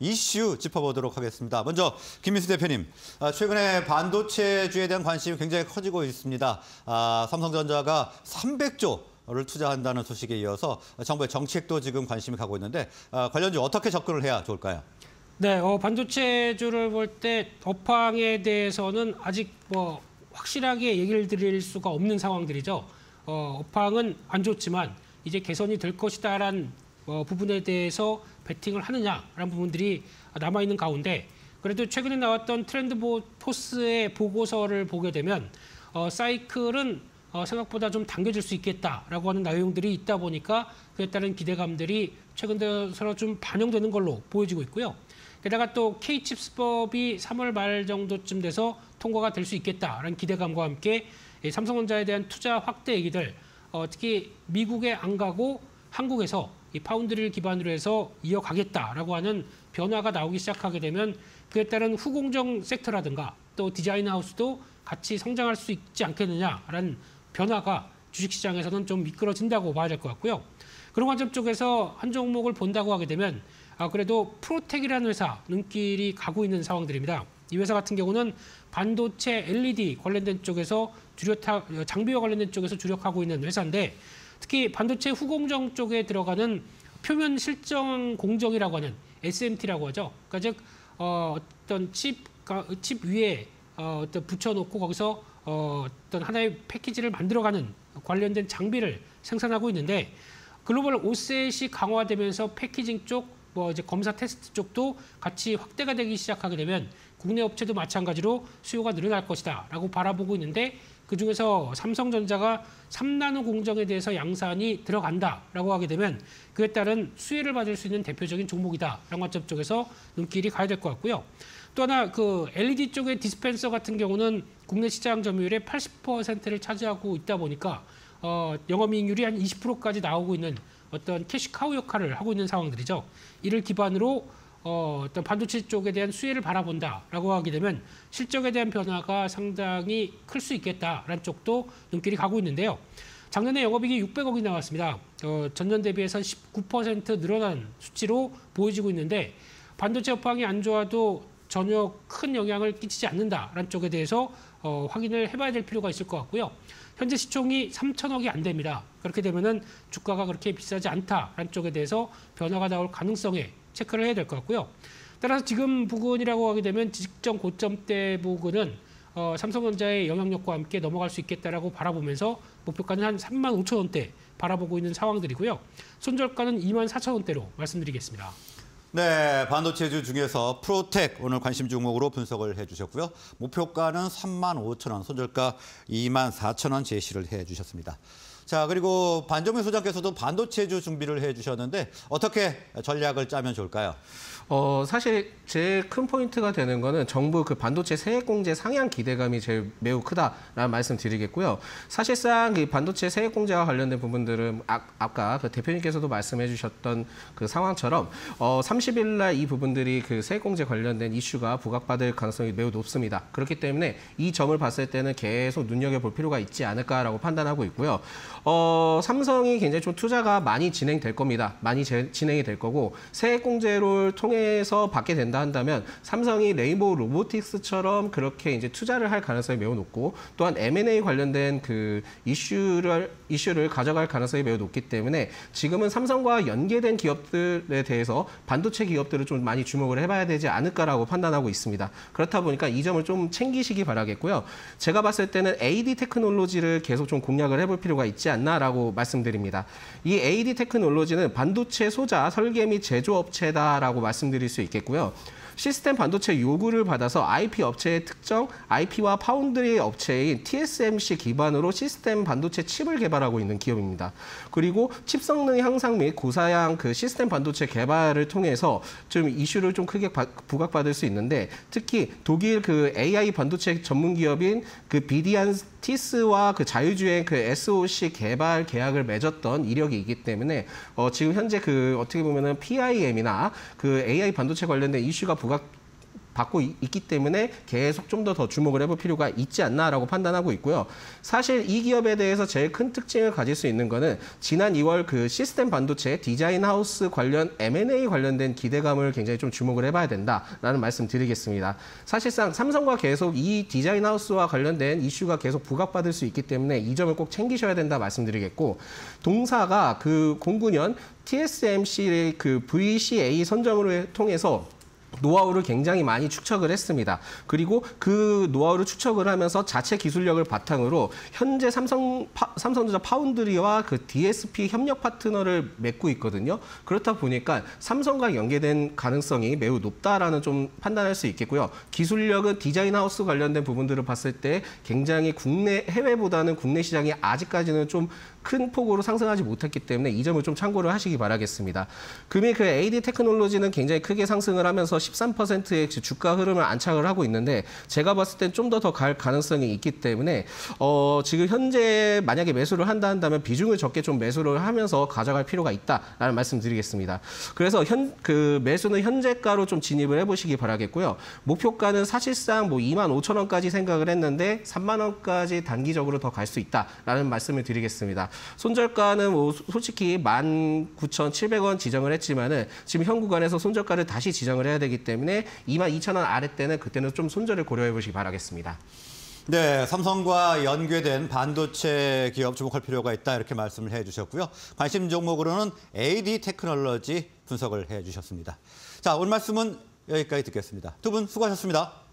이슈 짚어보도록 하겠습니다. 먼저 김민수 대표님, 아, 최근에 반도체주에 대한 관심이 굉장히 커지고 있습니다. 아, 삼성전자가 300조를 투자한다는 소식에 이어서 정부의 정책도 지금 관심이 가고 있는데 아, 관련주 어떻게 접근을 해야 좋을까요? 네, 어, 반도체주를 볼 때 업황에 대해서는 아직 뭐 확실하게 얘기를 드릴 수가 없는 상황들이죠. 어, 업황은 안 좋지만 이제 개선이 될 것이다라는 어, 부분에 대해서 베팅을 하느냐라는 부분들이 남아있는 가운데 그래도 최근에 나왔던 트렌드 포스의 보고서를 보게 되면 어, 사이클은 어, 생각보다 좀 당겨질 수 있겠다라고 하는 내용들이 있다 보니까 그에 따른 기대감들이 최근 들어서 좀 반영되는 걸로 보여지고 있고요. 게다가 또 K칩스법이 3월 말 정도쯤 돼서 통과가 될 수 있겠다라는 기대감과 함께 삼성전자에 대한 투자 확대 얘기들 어, 특히 미국에 안 가고 한국에서 이 파운드리를 기반으로 해서 이어가겠다라고 하는 변화가 나오기 시작하게 되면 그에 따른 후공정 섹터라든가 또 디자인 하우스도 같이 성장할 수 있지 않겠느냐라는 변화가 주식시장에서는 좀 미끄러진다고 봐야 될 것 같고요. 그런 관점 쪽에서 한 종목을 본다고 하게 되면 아 그래도 프로텍이라는 회사 눈길이 가고 있는 상황들입니다. 이 회사 같은 경우는 반도체 LED 관련된 쪽에서 주력 장비와 관련된 쪽에서 주력하고 있는 회사인데 특히 반도체 후공정 쪽에 들어가는 표면 실정 공정이라고 하는 SMT라고 하죠. 그러니까 즉 어, 어떤 칩, 칩 위에 어, 어떤 붙여놓고 거기서 어, 어떤 하나의 패키지를 만들어가는 관련된 장비를 생산하고 있는데 글로벌 오셋이 강화되면서 패키징 쪽, 뭐 이제 검사 테스트 쪽도 같이 확대가 되기 시작하게 되면 국내 업체도 마찬가지로 수요가 늘어날 것이다라고 바라보고 있는데 그중에서 삼성전자가 3나노 공정에 대해서 양산이 들어간다라고 하게 되면 그에 따른 수혜를 받을 수 있는 대표적인 종목이다라는 관점 쪽에서 눈길이 가야 될 것 같고요. 또 하나 그 LED 쪽의 디스펜서 같은 경우는 국내 시장 점유율의 80%를 차지하고 있다 보니까 어, 영업이익률이 한 20%까지 나오고 있는 어떤 캐시카우 역할을 하고 있는 상황들이죠. 이를 기반으로 어, 어떤 반도체 쪽에 대한 수혜를 바라본다라고 하게 되면 실적에 대한 변화가 상당히 클 수 있겠다라는 쪽도 눈길이 가고 있는데요. 작년에 영업이익이 600억이 나왔습니다. 어, 전년 대비해서 19% 늘어난 수치로 보여지고 있는데 반도체 업황이 안 좋아도 전혀 큰 영향을 끼치지 않는다라는 쪽에 대해서 어, 확인을 해봐야 될 필요가 있을 것 같고요. 현재 시총이 3천억이 안 됩니다. 그렇게 되면은 주가가 그렇게 비싸지 않다라는 쪽에 대해서 변화가 나올 가능성에 체크를 해야 될 것 같고요. 따라서 지금 부근이라고 하게 되면 직전 고점대 부근은 어, 삼성전자의 영향력과 함께 넘어갈 수 있겠다라고 바라보면서 목표가는 한 3만 5천 원대 바라보고 있는 상황들이고요. 손절가는 2만 4천 원대로 말씀드리겠습니다. 네, 반도체주 중에서 프로텍 오늘 관심 종목으로 분석을 해주셨고요. 목표가는 3만 5천 원, 손절가 2만 4천 원 제시를 해주셨습니다. 자, 그리고 반정민 소장께서도 반도체주 준비를 해주셨는데 어떻게 전략을 짜면 좋을까요? 어, 사실 제일 큰 포인트가 되는 거는 정부 그 반도체 세액 공제 상향 기대감이 제일 매우 크다라는 말씀 드리겠고요. 사실상 이 반도체 세액 공제와 관련된 부분들은 아, 아까 그 대표님께서도 말씀해 주셨던 그 상황처럼 어, 30일 날 이 부분들이 그 세액 공제 관련된 이슈가 부각받을 가능성이 매우 높습니다. 그렇기 때문에 이 점을 봤을 때는 계속 눈여겨볼 필요가 있지 않을까라고 판단하고 있고요. 어, 삼성이 굉장히 좀 투자가 많이 진행될 겁니다. 많이 제, 진행이 될 거고 세액 공제를 통해 서 받게 된다 한다면 삼성이 레인보우 로보틱스처럼 그렇게 이제 투자를 할 가능성이 매우 높고 또한 M&A 관련된 그 이슈를 이슈를 가져갈 가능성이 매우 높기 때문에 지금은 삼성과 연계된 기업들에 대해서 반도체 기업들을 좀 많이 주목을 해봐야 되지 않을까라고 판단하고 있습니다. 그렇다 보니까 이 점을 좀 챙기시기 바라겠고요. 제가 봤을 때는 AD 테크놀로지를 계속 좀 공략을 해볼 필요가 있지 않나라고 말씀드립니다. 이 AD 테크놀로지는 반도체 소자, 설계 및 제조업체다라고 말씀 드릴 수 있겠고요. 시스템 반도체 요구를 받아서 IP 업체의 특정 IP와 파운드리 업체인 TSMC 기반으로 시스템 반도체 칩을 개발하고 있는 기업입니다. 그리고 칩 성능 향상 및 고사양 그 시스템 반도체 개발을 통해서 좀 이슈를 좀 크게 부각받을 수 있는데 특히 독일 그 AI 반도체 전문 기업인 그 비디안 티스와 그 자유주행 그 SOC 개발 계약을 맺었던 이력이 있기 때문에 어 지금 현재 그 어떻게 보면은 PIM이나 그 AI 반도체 관련된 이슈가 부각 받고 이- 있기 때문에 계속 좀 더 더 주목을 해볼 필요가 있지 않나라고 판단하고 있고요. 사실 이 기업에 대해서 제일 큰 특징을 가질 수 있는 거는 지난 2월 그 시스템 반도체 디자인 하우스 관련 M&A 관련된 기대감을 굉장히 좀 주목을 해봐야 된다라는 말씀 드리겠습니다. 사실상 삼성과 계속 이 디자인 하우스와 관련된 이슈가 계속 부각받을 수 있기 때문에 이 점을 꼭 챙기셔야 된다 말씀드리겠고 동사가 그 09년 TSMC의 그 VCA 선정을 통해서 노하우를 굉장히 많이 축적을 했습니다. 그리고 그 노하우를 축적을 하면서 자체 기술력을 바탕으로 현재 삼성 파, 삼성전자 파운드리와 그 DSP 협력 파트너를 맺고 있거든요. 그렇다 보니까 삼성과 연계된 가능성이 매우 높다라는 좀 판단할 수 있겠고요. 기술력은 디자인 하우스 관련된 부분들을 봤을 때 굉장히 국내 해외보다는 국내 시장이 아직까지는 좀 큰 폭으로 상승하지 못했기 때문에 이 점을 좀 참고를 하시기 바라겠습니다. 금일 그 AD 테크놀로지는 굉장히 크게 상승을 하면서 13%의 주가 흐름을 안착을 하고 있는데 제가 봤을 땐 좀 더 더 갈 가능성이 있기 때문에 어, 지금 현재 만약에 매수를 한다 한다면 비중을 적게 좀 매수를 하면서 가져갈 필요가 있다라는 말씀드리겠습니다. 그래서 현 그 매수는 현재가로 좀 진입을 해보시기 바라겠고요. 목표가는 사실상 뭐 2만 5천 원까지 생각을 했는데 3만 원까지 단기적으로 더 갈 수 있다라는 말씀을 드리겠습니다. 손절가는 뭐 소- 솔직히 19,700원 지정을 했지만은 지금 현 구간에서 손절가를 다시 지정을 해야 되기 때문에 2만 2천 원 아래 때는 그때는 좀 손절을 고려해 보시기 바라겠습니다. 네, 삼성과 연계된 반도체 기업 주목할 필요가 있다 이렇게 말씀을 해주셨고요. 관심 종목으로는 AD 테크놀로지 분석을 해주셨습니다. 자, 오늘 말씀은 여기까지 듣겠습니다. 두 분 수고하셨습니다.